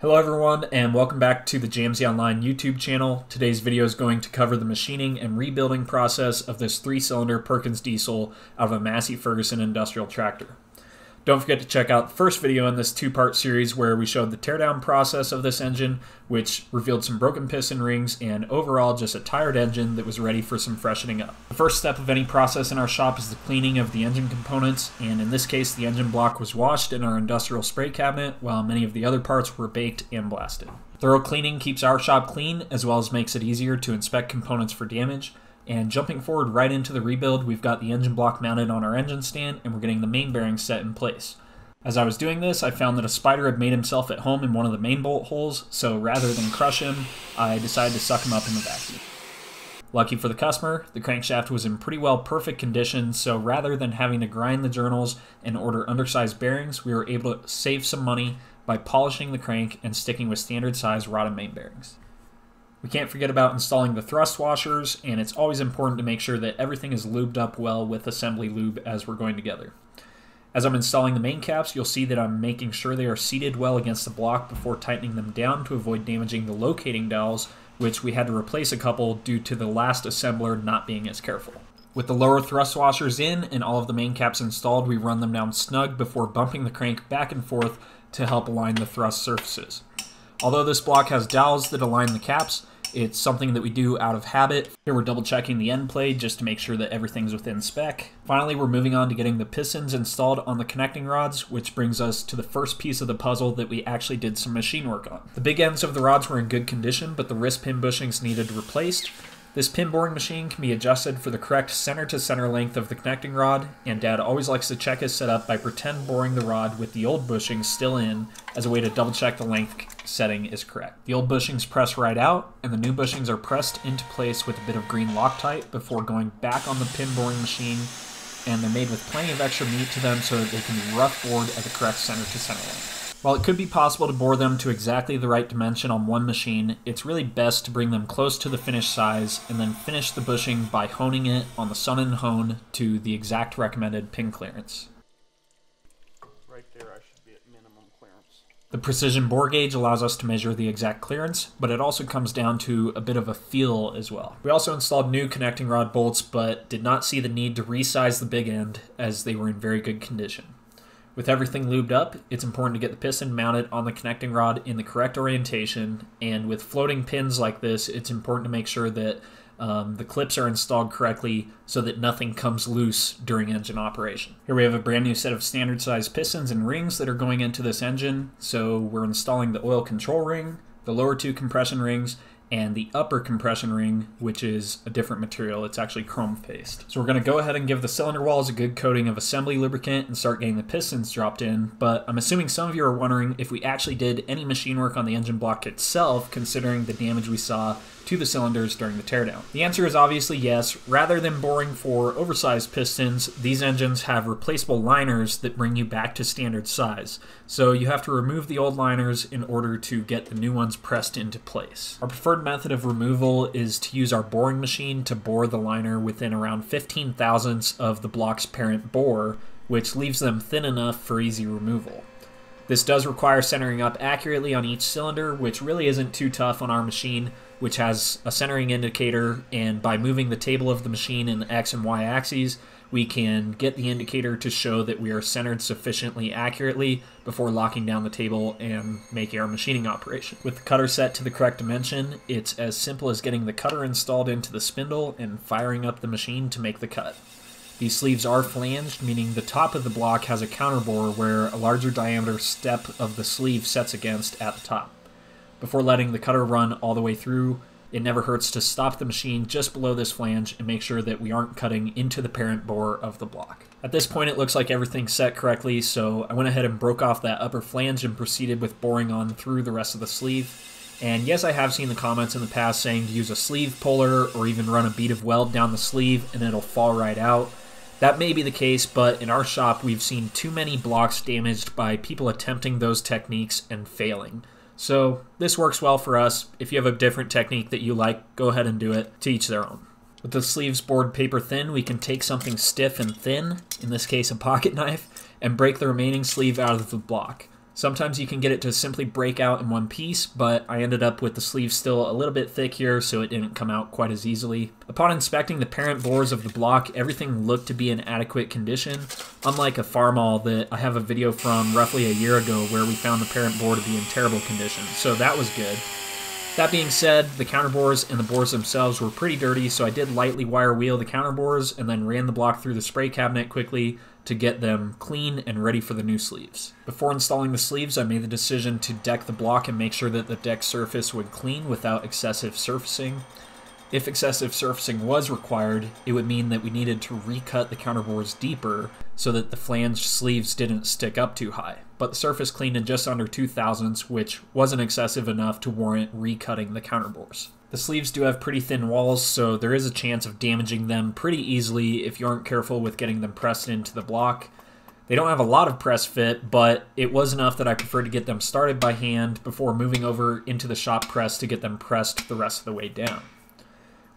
Hello everyone and welcome back to the JAMSI Online YouTube channel. Today's video is going to cover the machining and rebuilding process of this three-cylinder Perkins diesel out of a Massey Ferguson industrial tractor. Don't forget to check out the first video in this two-part series where we showed the teardown process of this engine, which revealed some broken piston rings and overall just a tired engine that was ready for some freshening up. The first step of any process in our shop is the cleaning of the engine components, and in this case the engine block was washed in our industrial spray cabinet while many of the other parts were baked and blasted. Thorough cleaning keeps our shop clean as well as makes it easier to inspect components for damage. And jumping forward right into the rebuild, we've got the engine block mounted on our engine stand and we're getting the main bearing set in place. As I was doing this, I found that a spider had made himself at home in one of the main bolt holes, so rather than crush him, I decided to suck him up in the vacuum. Lucky for the customer, the crankshaft was in pretty well perfect condition, so rather than having to grind the journals and order undersized bearings, we were able to save some money by polishing the crank and sticking with standard size rod and main bearings. We can't forget about installing the thrust washers, and it's always important to make sure that everything is lubed up well with assembly lube as we're going together. As I'm installing the main caps, you'll see that I'm making sure they are seated well against the block before tightening them down to avoid damaging the locating dowels, which we had to replace a couple due to the last assembler not being as careful. With the lower thrust washers in and all of the main caps installed, we run them down snug before bumping the crank back and forth to help align the thrust surfaces. Although this block has dowels that align the caps, it's something that we do out of habit. Here we're double checking the end plate just to make sure that everything's within spec. Finally, we're moving on to getting the pistons installed on the connecting rods, which brings us to the first piece of the puzzle that we actually did some machine work on. The big ends of the rods were in good condition, but the wrist pin bushings needed replaced. This pin boring machine can be adjusted for the correct center to center length of the connecting rod, and Dad always likes to check his setup by pretend boring the rod with the old bushings still in as a way to double check the length setting is correct. The old bushings press right out, and the new bushings are pressed into place with a bit of green Loctite before going back on the pin boring machine, and they're made with plenty of extra meat to them so that they can be rough bored at the correct center to center length. While it could be possible to bore them to exactly the right dimension on one machine, it's really best to bring them close to the finished size and then finish the bushing by honing it on the Sunnen hone to the exact recommended pin clearance. Right there, I should be at minimum clearance. The precision bore gauge allows us to measure the exact clearance, but it also comes down to a bit of a feel as well. We also installed new connecting rod bolts, but did not see the need to resize the big end as they were in very good condition. With everything lubed up, it's important to get the piston mounted on the connecting rod in the correct orientation, and with floating pins like this, it's important to make sure that um, the clips are installed correctly so that nothing comes loose during engine operation. Here we have a brand new set of standard size pistons and rings that are going into this engine. So we're installing the oil control ring, the lower two compression rings, and the upper compression ring, which is a different material. It's actually chrome faced. So we're going to go ahead and give the cylinder walls a good coating of assembly lubricant and start getting the pistons dropped in. But I'm assuming some of you are wondering if we actually did any machine work on the engine block itself, considering the damage we saw to the cylinders during the teardown? The answer is obviously yes. Rather than boring for oversized pistons, these engines have replaceable liners that bring you back to standard size. So you have to remove the old liners in order to get the new ones pressed into place. Our preferred method of removal is to use our boring machine to bore the liner within around 15 thousandths of the block's parent bore, which leaves them thin enough for easy removal. This does require centering up accurately on each cylinder, which really isn't too tough on our machine, which has a centering indicator, and by moving the table of the machine in the X and Y axes, we can get the indicator to show that we are centered sufficiently accurately before locking down the table and making our machining operation. With the cutter set to the correct dimension, it's as simple as getting the cutter installed into the spindle and firing up the machine to make the cut. These sleeves are flanged, meaning the top of the block has a counterbore where a larger diameter step of the sleeve sets against at the top. Before letting the cutter run all the way through, it never hurts to stop the machine just below this flange and make sure that we aren't cutting into the parent bore of the block. At this point it looks like everything's set correctly, so I went ahead and broke off that upper flange and proceeded with boring on through the rest of the sleeve. And yes, I have seen the comments in the past saying to use a sleeve puller or even run a bead of weld down the sleeve and it'll fall right out. That may be the case, but in our shop, we've seen too many blocks damaged by people attempting those techniques and failing. So this works well for us. If you have a different technique that you like, go ahead and do it. To each their own. With the sleeves bored paper thin, we can take something stiff and thin, in this case a pocket knife, and break the remaining sleeve out of the block. Sometimes you can get it to simply break out in one piece, but I ended up with the sleeve still a little bit thick here, so it didn't come out quite as easily. Upon inspecting the parent bores of the block, everything looked to be in adequate condition, unlike a Farmall that I have a video from roughly a year ago where we found the parent bore to be in terrible condition, so that was good. That being said, the counter bores and the bores themselves were pretty dirty, so I did lightly wire wheel the counter bores and then ran the block through the spray cabinet quickly to get them clean and ready for the new sleeves. Before installing the sleeves, I made the decision to deck the block and make sure that the deck surface would clean without excessive surfacing. If excessive surfacing was required, it would mean that we needed to recut the counterbores deeper so that the flange sleeves didn't stick up too high. But the surface cleaned in just under 2 thousandths, which wasn't excessive enough to warrant recutting the counterbores. The sleeves do have pretty thin walls, so there is a chance of damaging them pretty easily if you aren't careful with getting them pressed into the block. They don't have a lot of press fit, but it was enough that I preferred to get them started by hand before moving over into the shop press to get them pressed the rest of the way down.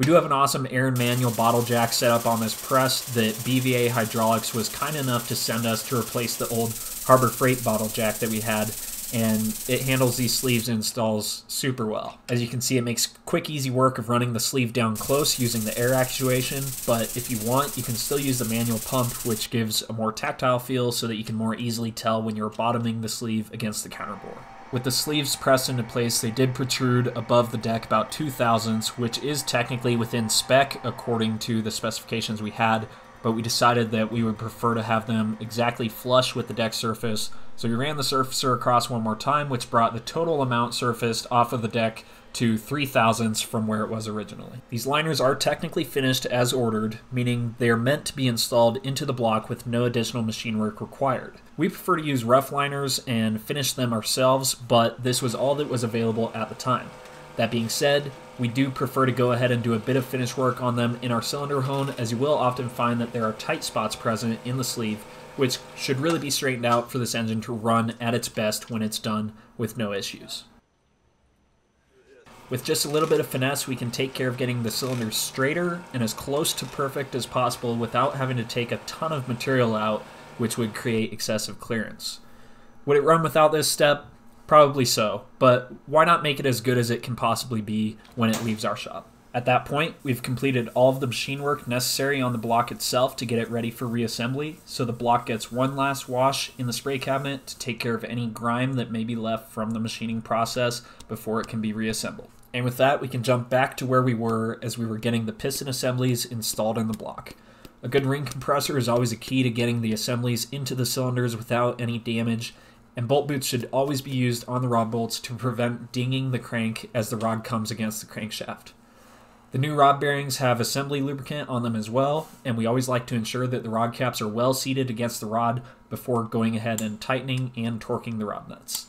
We do have an awesome Aaron manual bottle jack set up on this press that BVA Hydraulics was kind enough to send us to replace the old Harbor Freight bottle jack that we had, and it handles these sleeves installs super well. As you can see, it makes quick, easy work of running the sleeve down close using the air actuation, but if you want, you can still use the manual pump, which gives a more tactile feel so that you can more easily tell when you're bottoming the sleeve against the counterbore. With the sleeves pressed into place, they did protrude above the deck about 2 thousandths, which is technically within spec according to the specifications we had, but we decided that we would prefer to have them exactly flush with the deck surface. So we ran the surfacer across one more time, which brought the total amount surfaced off of the deck to 3 thousandths from where it was originally. These liners are technically finished as ordered, meaning they are meant to be installed into the block with no additional machine work required. We prefer to use rough liners and finish them ourselves, but this was all that was available at the time. That being said, we do prefer to go ahead and do a bit of finish work on them in our cylinder hone, as you will often find that there are tight spots present in the sleeve, which should really be straightened out for this engine to run at its best when it's done with no issues. With just a little bit of finesse, we can take care of getting the cylinders straighter and as close to perfect as possible without having to take a ton of material out, which would create excessive clearance. Would it run without this step? Probably so, but why not make it as good as it can possibly be when it leaves our shop? At that point, we've completed all of the machine work necessary on the block itself to get it ready for reassembly, so the block gets one last wash in the spray cabinet to take care of any grime that may be left from the machining process before it can be reassembled. And with that, we can jump back to where we were as we were getting the piston assemblies installed in the block. A good ring compressor is always a key to getting the assemblies into the cylinders without any damage, and bolt boots should always be used on the rod bolts to prevent dinging the crank as the rod comes against the crankshaft. The new rod bearings have assembly lubricant on them as well, and we always like to ensure that the rod caps are well seated against the rod before going ahead and tightening and torquing the rod nuts.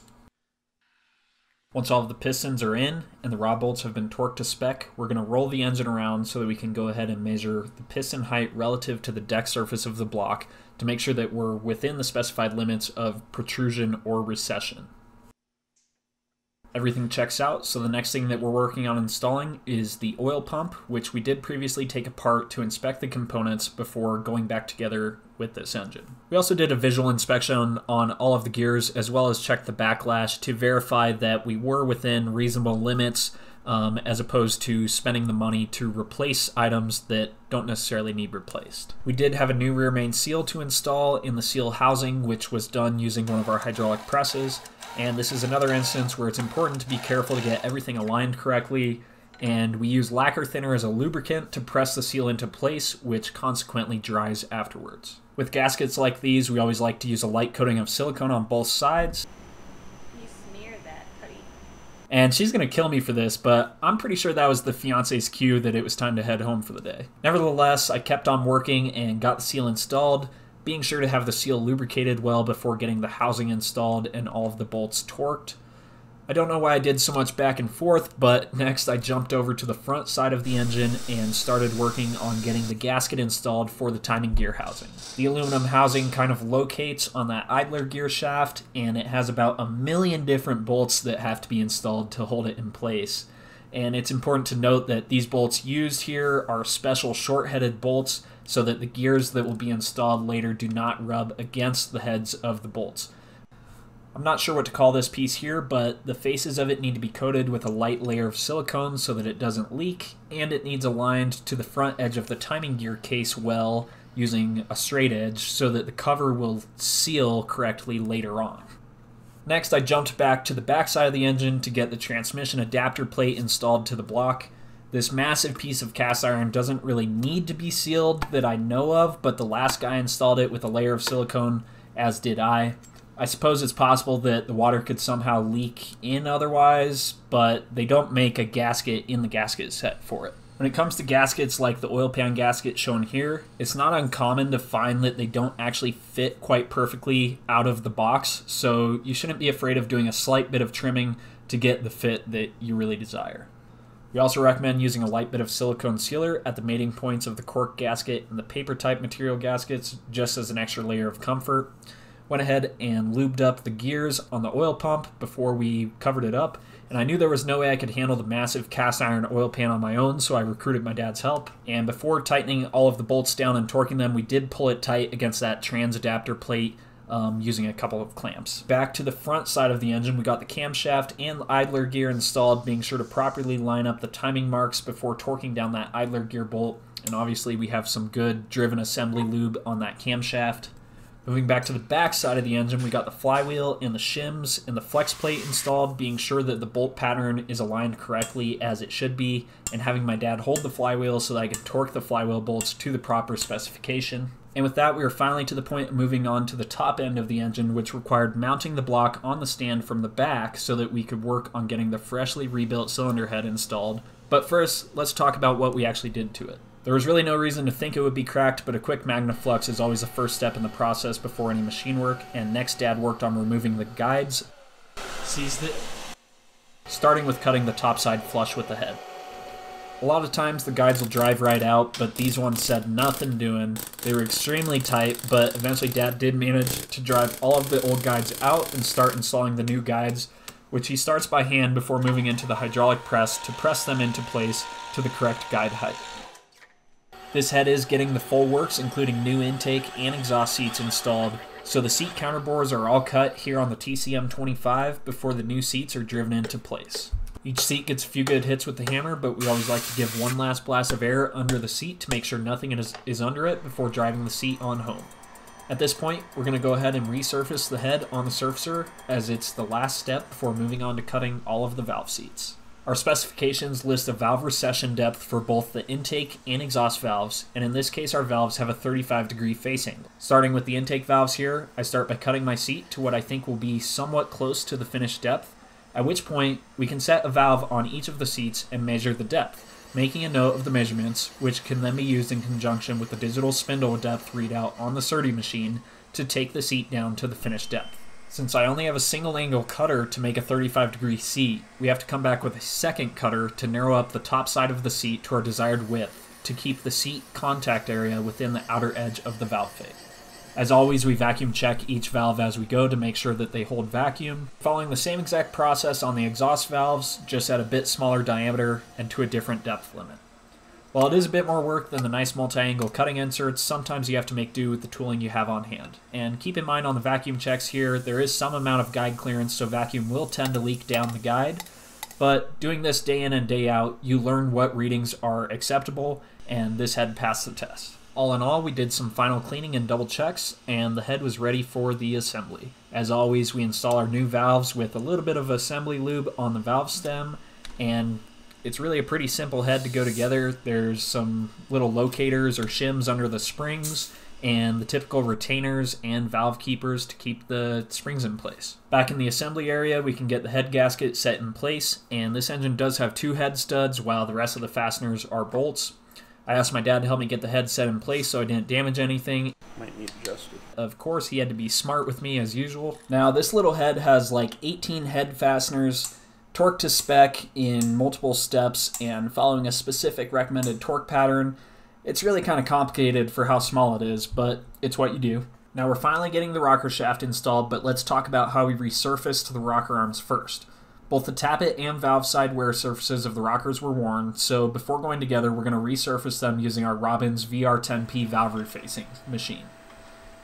Once all of the pistons are in and the rod bolts have been torqued to spec, we're going to roll the engine around so that we can go ahead and measure the piston height relative to the deck surface of the block to make sure that we're within the specified limits of protrusion or recession. Everything checks out, so the next thing that we're working on installing is the oil pump, which we did previously take apart to inspect the components before going back together with this engine. We also did a visual inspection on all of the gears as well as check the backlash to verify that we were within reasonable limits um, as opposed to spending the money to replace items that don't necessarily need replaced. We did have a new rear main seal to install in the seal housing, which was done using one of our hydraulic presses. And this is another instance where it's important to be careful to get everything aligned correctly. And we use lacquer thinner as a lubricant to press the seal into place, which consequently dries afterwards. With gaskets like these, we always like to use a light coating of silicone on both sides. You smeared that, Cuddy. And she's going to kill me for this, but I'm pretty sure that was the fiance's cue that it was time to head home for the day. Nevertheless, I kept on working and got the seal installed, being sure to have the seal lubricated well before getting the housing installed and all of the bolts torqued. I don't know why I did so much back and forth, but next I jumped over to the front side of the engine and started working on getting the gasket installed for the timing gear housing. The aluminum housing kind of locates on that idler gear shaft, and it has about a million different bolts that have to be installed to hold it in place. And it's important to note that these bolts used here are special short-headed bolts so that the gears that will be installed later do not rub against the heads of the bolts. I'm not sure what to call this piece here, but the faces of it need to be coated with a light layer of silicone so that it doesn't leak, and it needs aligned to the front edge of the timing gear case well using a straight edge so that the cover will seal correctly later on. Next, I jumped back to the backside of the engine to get the transmission adapter plate installed to the block. This massive piece of cast iron doesn't really need to be sealed that I know of, but the last guy installed it with a layer of silicone, as did I. I suppose it's possible that the water could somehow leak in otherwise, but they don't make a gasket in the gasket set for it. When it comes to gaskets like the oil pan gasket shown here, it's not uncommon to find that they don't actually fit quite perfectly out of the box, so you shouldn't be afraid of doing a slight bit of trimming to get the fit that you really desire. We also recommend using a light bit of silicone sealer at the mating points of the cork gasket and the paper type material gaskets just as an extra layer of comfort went ahead and lubed up the gears on the oil pump before we covered it up. And I knew there was no way I could handle the massive cast iron oil pan on my own, so I recruited my dad's help. And before tightening all of the bolts down and torquing them, we did pull it tight against that trans adapter plate um, using a couple of clamps. Back to the front side of the engine, we got the camshaft and idler gear installed, being sure to properly line up the timing marks before torquing down that idler gear bolt. And obviously, we have some good driven assembly lube on that camshaft. Moving back to the back side of the engine, we got the flywheel and the shims and the flex plate installed, being sure that the bolt pattern is aligned correctly as it should be, and having my dad hold the flywheel so that I could torque the flywheel bolts to the proper specification. And with that, we were finally to the point of moving on to the top end of the engine, which required mounting the block on the stand from the back so that we could work on getting the freshly rebuilt cylinder head installed. But first, let's talk about what we actually did to it. There was really no reason to think it would be cracked, but a quick Magnaflux is always the first step in the process before any machine work, and next Dad worked on removing the guides, seized it, starting with cutting the top side flush with the head. A lot of times the guides will drive right out, but these ones said nothing doing. They were extremely tight, but eventually Dad did manage to drive all of the old guides out and start installing the new guides, which he starts by hand before moving into the hydraulic press to press them into place to the correct guide height. This head is getting the full works, including new intake and exhaust seats installed. So the seat counterbores are all cut here on the TCM25 before the new seats are driven into place. Each seat gets a few good hits with the hammer, but we always like to give one last blast of air under the seat to make sure nothing is, is under it before driving the seat on home. At this point, we're going to go ahead and resurface the head on the surfacer as it's the last step before moving on to cutting all of the valve seats. Our specifications list a valve recession depth for both the intake and exhaust valves, and in this case our valves have a 35 degree face angle. Starting with the intake valves here, I start by cutting my seat to what I think will be somewhat close to the finished depth, at which point we can set a valve on each of the seats and measure the depth, making a note of the measurements, which can then be used in conjunction with the digital spindle depth readout on the SERDI machine to take the seat down to the finished depth. Since I only have a single angle cutter to make a 35 degree seat, we have to come back with a second cutter to narrow up the top side of the seat to our desired width to keep the seat contact area within the outer edge of the valve face. As always, we vacuum check each valve as we go to make sure that they hold vacuum, following the same exact process on the exhaust valves, just at a bit smaller diameter and to a different depth limit. While it is a bit more work than the nice multi-angle cutting inserts, sometimes you have to make do with the tooling you have on hand. And keep in mind on the vacuum checks here, there is some amount of guide clearance, so vacuum will tend to leak down the guide. But doing this day in and day out, you learn what readings are acceptable, and this head passed the test. All in all, we did some final cleaning and double checks, and the head was ready for the assembly. As always, we install our new valves with a little bit of assembly lube on the valve stem, and it's really a pretty simple head to go together. There's some little locators or shims under the springs and the typical retainers and valve keepers to keep the springs in place. Back in the assembly area, we can get the head gasket set in place, and this engine does have two head studs while the rest of the fasteners are bolts. I asked my dad to help me get the head set in place so I didn't damage anything. Might need adjusted. Of course, he had to be smart with me as usual. Now, this little head has like 18 head fasteners torque to spec in multiple steps and following a specific recommended torque pattern. It's really kind of complicated for how small it is, but it's what you do. Now we're finally getting the rocker shaft installed, but let's talk about how we resurfaced the rocker arms first. Both the tappet and valve side wear surfaces of the rockers were worn, so before going together, we're going to resurface them using our Robbins VR10P valve refacing machine.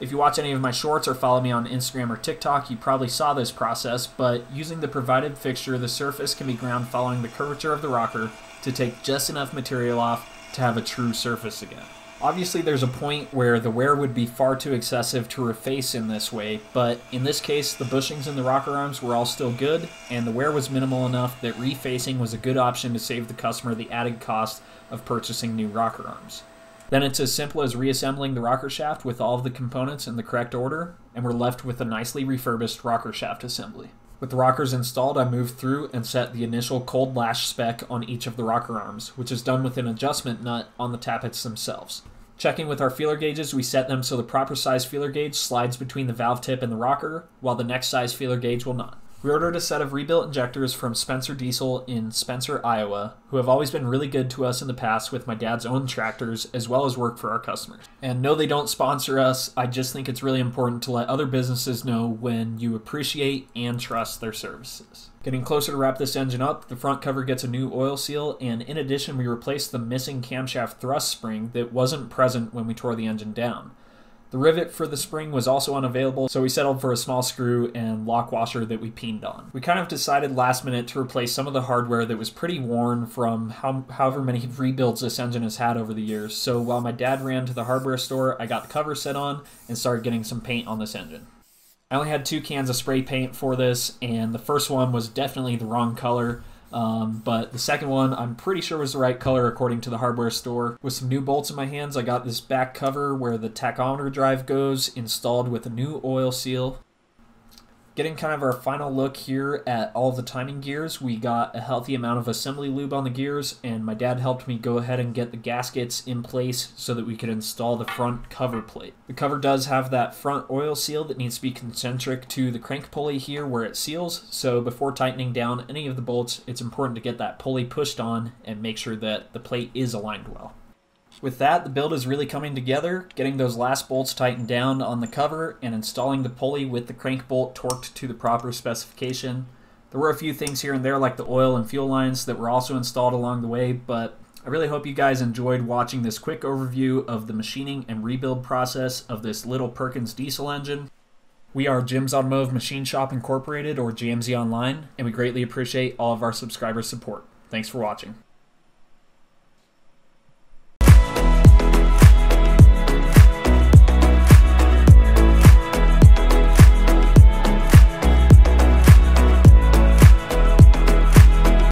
If you watch any of my shorts or follow me on Instagram or TikTok, you probably saw this process, but using the provided fixture, the surface can be ground following the curvature of the rocker to take just enough material off to have a true surface again. Obviously, there's a point where the wear would be far too excessive to reface in this way, but in this case, the bushings in the rocker arms were all still good, and the wear was minimal enough that refacing was a good option to save the customer the added cost of purchasing new rocker arms. Then it's as simple as reassembling the rocker shaft with all of the components in the correct order, and we're left with a nicely refurbished rocker shaft assembly. With the rockers installed, I moved through and set the initial cold lash spec on each of the rocker arms, which is done with an adjustment nut on the tappets themselves. Checking with our feeler gauges, we set them so the proper size feeler gauge slides between the valve tip and the rocker, while the next size feeler gauge will not. We ordered a set of rebuilt injectors from Spencer Diesel in Spencer, Iowa, who have always been really good to us in the past with my dad's own tractors as well as work for our customers. And no, they don't sponsor us. I just think it's really important to let other businesses know when you appreciate and trust their services. Getting closer to wrap this engine up, the front cover gets a new oil seal, and in addition, we replaced the missing camshaft thrust spring that wasn't present when we tore the engine down. The rivet for the spring was also unavailable, so we settled for a small screw and lock washer that we peened on. We kind of decided last minute to replace some of the hardware that was pretty worn from how, however many rebuilds this engine has had over the years. So while my dad ran to the hardware store, I got the cover set on and started getting some paint on this engine. I only had two cans of spray paint for this, and the first one was definitely the wrong color. Um, but the second one, I'm pretty sure was the right color according to the hardware store. With some new bolts in my hands, I got this back cover where the tachometer drive goes installed with a new oil seal. Getting kind of our final look here at all the timing gears, we got a healthy amount of assembly lube on the gears, and my dad helped me go ahead and get the gaskets in place so that we could install the front cover plate. The cover does have that front oil seal that needs to be concentric to the crank pulley here where it seals, so before tightening down any of the bolts, it's important to get that pulley pushed on and make sure that the plate is aligned well. With that, the build is really coming together, getting those last bolts tightened down on the cover and installing the pulley with the crank bolt torqued to the proper specification. There were a few things here and there like the oil and fuel lines that were also installed along the way, but I really hope you guys enjoyed watching this quick overview of the machining and rebuild process of this little Perkins diesel engine. We are Jim's Automotive Machine Shop Incorporated or JAMSI Online, and we greatly appreciate all of our subscribers' support. Thanks for watching.